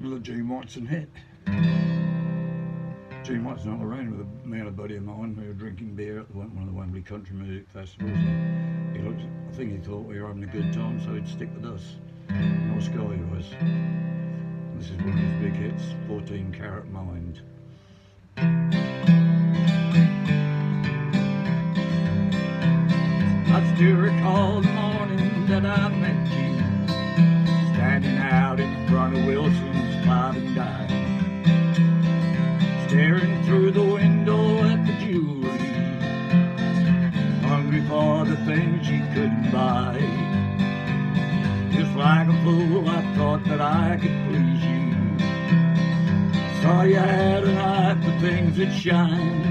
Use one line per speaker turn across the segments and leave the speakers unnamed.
Another Gene Watson hit. Gene Watson on the road with a man, a buddy of mine. We were drinking beer at one of the Wembley Country Music Festivals. He looked, I think he thought we were having a good time, so he'd stick with us. Nice guy he was. This is one of his big hits, 14 Carat Mind. I still recall the morning that I met you Standing out in front of Wilson's And Dime Staring through the window at the jewelry. Hungry for the things you couldn't buy. Just like a fool I thought that I could please you. Saw you had an eye for things that shine.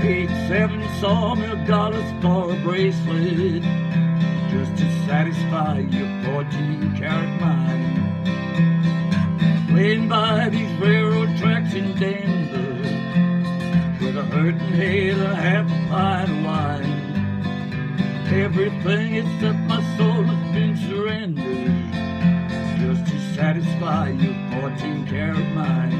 Paid seven sawmill dollars for a bracelet. Just to satisfy your 14 carat mind Laying by these railroad tracks in Denver With a hurting head a half pint of wine Everything except my soul has been surrendered. Just to satisfy your 14 carat mind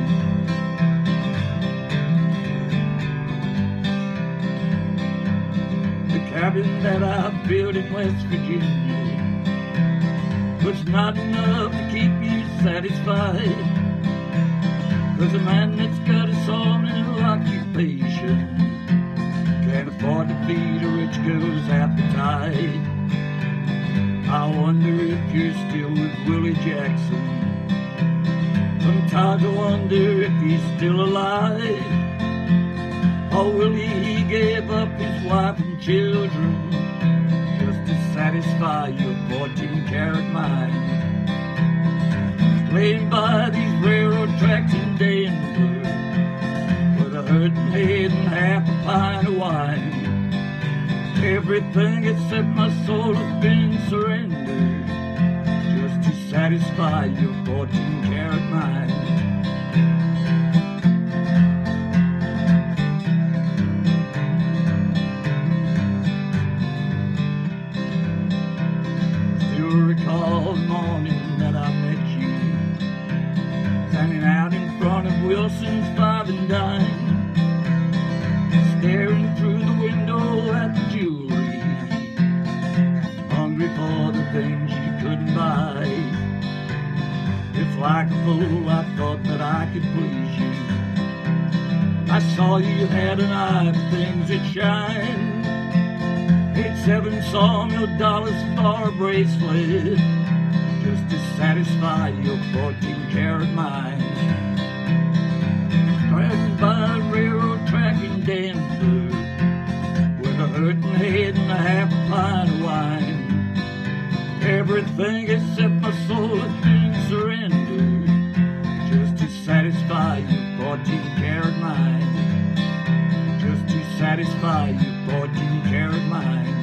The cabin that I built in West Virginia was not enough to keep you satisfied. Cause a man that's got a sawmill occupation can't afford to feed a rich girl's appetite. I wonder if you're still with Willie Jackson. Sometimes I wonder if he's still alive. Or will he gave up his wife and children just to satisfy your 14 carat mind? Laying by these railroad tracks in Denver with a hurting head and half a pint of wine. Everything except my soul has been surrendered just to satisfy your 14 carat mind. You recall the morning that I met you Standing Wilson's Five and Dime Staring through the window at the jewelry. Hungry for the things you couldn't buy. It's like a fool I thought that I could please you. I saw you had an eye for things that shine. Paid seven sawmill dollars for a bracelet Just to satisfy your 14 carat mind trapped by a railroad track and Denver with a hurting head and a half pint of wine. Everything except my soul has been surrendered just to satisfy you, 14 carat mine, Just to satisfy you, 14 carat mine.